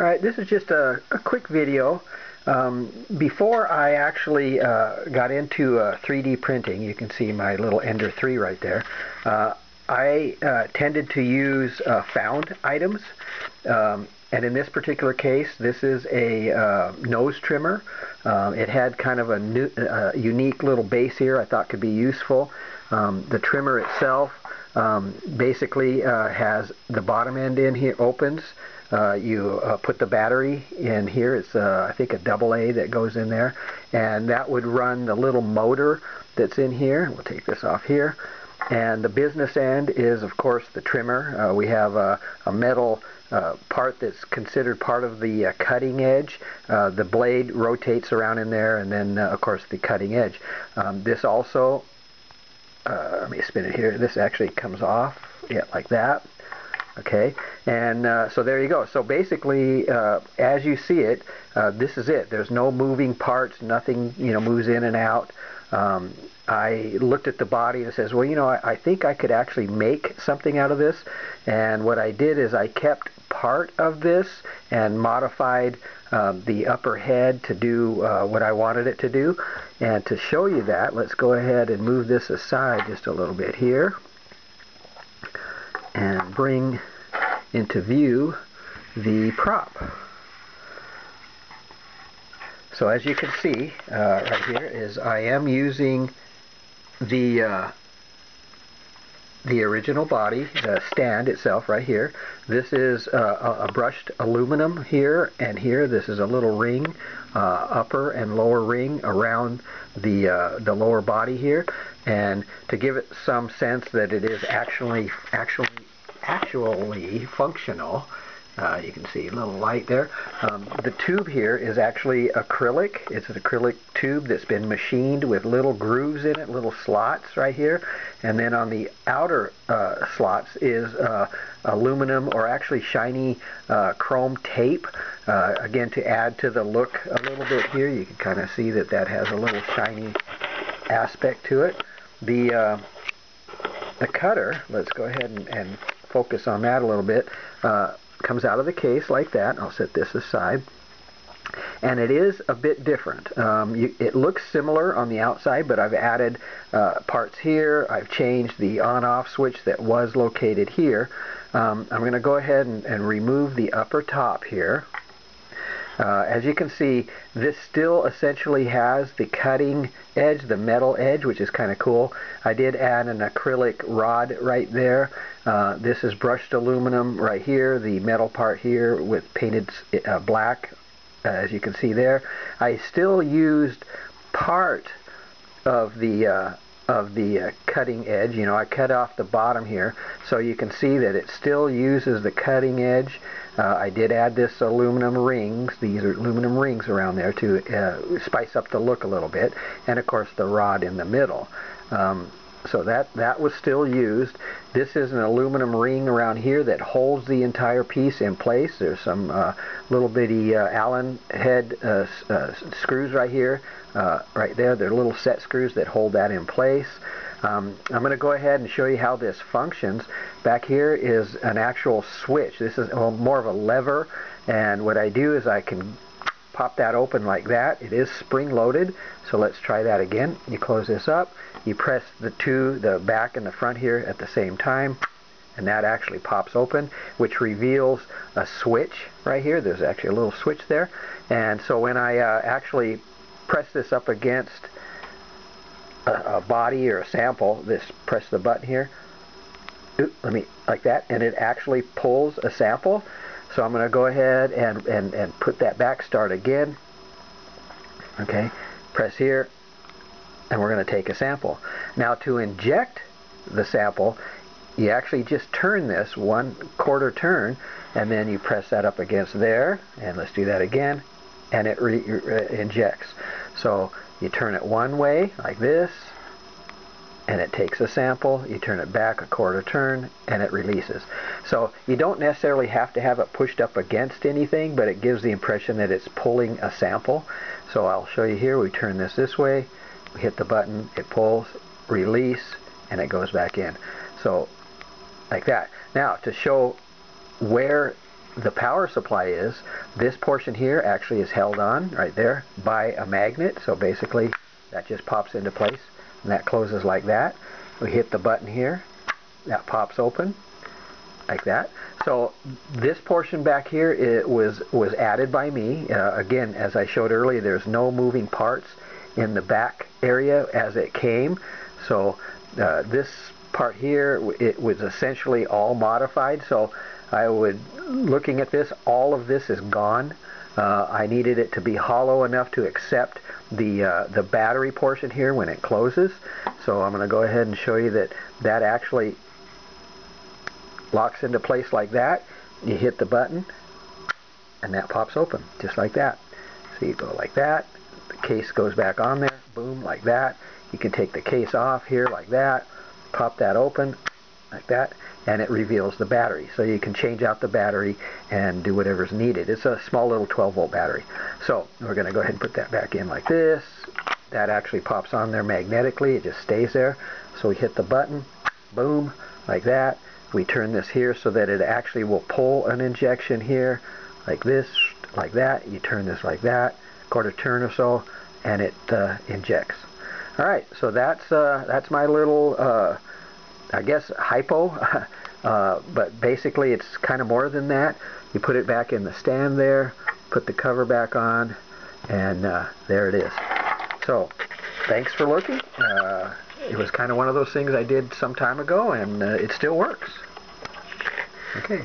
Alright, this is just a, a quick video. Um, before I actually uh, got into uh, 3D printing, you can see my little Ender 3 right there, uh, I uh, tended to use uh, found items. Um, and in this particular case, this is a uh, nose trimmer. it had kind of a new, unique little base here I thought could be useful. Um, the trimmer itself um, basically has the bottom end in here opens uh, you uh, put the battery in here. It's uh, I think a double A that goes in there, and that would run the little motor that's in here. We'll take this off here. And the business end is, of course, the trimmer. Uh, we have a, a metal uh, part that's considered part of the uh, cutting edge. Uh, the blade rotates around in there, and then, uh, of course, the cutting edge. Um, this also, let me spin it here. This actually comes off, yeah, like that. Okay. And uh, so there you go. So basically uh, as you see it uh, this is it. There's no moving parts. Nothing you know moves in and out. Um, I looked at the body and says well you know I, I, think I could actually make something out of this. And what I did is I kept part of this and modified um, the upper head to do uh, what I wanted it to do and to show you that let's go ahead and move this aside just a little bit here and bring into view the prop. So as you can see uh, right here is I am using the uh, the original body, the stand itself right here. This is uh, a brushed aluminum here and here. This is a little ring, uh, upper and lower ring around the uh, the lower body here. And to give it some sense that it is actually actually actually functional. Uh, you can see a little light there. Um, the tube here is actually acrylic. It's an acrylic tube that's been machined with little grooves in it, little slots right here. And then on the outer uh, slots is uh, aluminum or actually shiny uh, chrome tape. Uh, again, to add to the look a little bit here, you can kind of see that that has a little shiny aspect to it. The uh, the cutter, let's go ahead and, and focus on that a little bit, uh, comes out of the case like that. I'll set this aside. And it is a bit different. Um, you, it looks similar on the outside, but I've added uh, parts here. I've changed the on-off switch that was located here. Um, I'm going to go ahead and, and remove the upper top here. Uh, as you can see, this still essentially has the cutting edge, the metal edge, which is kind of cool. I did add an acrylic rod right there. Uh, this is brushed aluminum right here, the metal part here with painted uh, black, uh, as you can see there. I still used part of the uh, of the uh, cutting edge. You know, I cut off the bottom here, so you can see that it still uses the cutting edge. Uh, I did add this aluminum rings, these are aluminum rings around there to uh, spice up the look a little bit, and of course the rod in the middle. Um, so that that was still used. This is an aluminum ring around here that holds the entire piece in place. There's some uh, little bitty uh, Allen head uh, uh screws right here, uh, right there. They're little set screws that hold that in place. Um, I'm going to go ahead and show you how this functions. Back here is an actual switch. This is more of a lever, and what I do is I can pop that open like that. It is spring loaded, so let's try that again. You close this up, you press the two, the back and the front here at the same time, and that actually pops open, which reveals a switch right here. There's actually a little switch there, and so when I uh, actually press this up against a, a, body or a sample, this press the button here, let me, like that, and it actually pulls a sample. So I'm going to go ahead and, and, and put that back, start again. Okay, press here, and we're going to take a sample. Now to inject the sample, you actually just turn this one quarter turn, and then you press that up against there, and let's do that again, and it re- injects. So you turn it one way, like this, and it takes a sample, you turn it back a quarter turn, and it releases. So you don't necessarily have to have it pushed up against anything, but it gives the impression that it's pulling a sample. So I'll show you here, we turn this this way, we hit the button, it pulls, release, and it goes back in. So like that. Now to show where the power supply is, this portion here actually is held on right there by a magnet. So basically that just pops into place and that closes like that. We hit the button here, that pops open like that. So this portion back here it was was added by me. Uh, again, as I showed earlier, there's no moving parts in the back area as it came. So uh, this part here, it was essentially all modified. So I would, looking at this, all of this is gone. Uh, I needed it to be hollow enough to accept the uh, the battery portion here when it closes. So I'm going to go ahead and show you that that actually locks into place like that. You hit the button and that pops open just like that. So you go like that. The case goes back on there. Boom, like that. You can take the case off here like that. Pop that open like that and it reveals the battery. So you can change out the battery and do whatever's needed. It's a small little 12 volt battery. So we're going to go ahead and put that back in like this. That actually pops on there magnetically. It just stays there. So we hit the button, boom, like that. We turn this here so that it actually will pull an injection here, like this, like that. You turn this like that, quarter turn or so, and it uh, injects. All right, so that's uh, that's my little uh, I guess hypo, uh, but basically it's kind of more than that. You put it back in the stand there, put the cover back on, and uh, there it is. So, thanks for looking. Uh, it was kind of one of those things I did some time ago, and uh, it still works. Okay.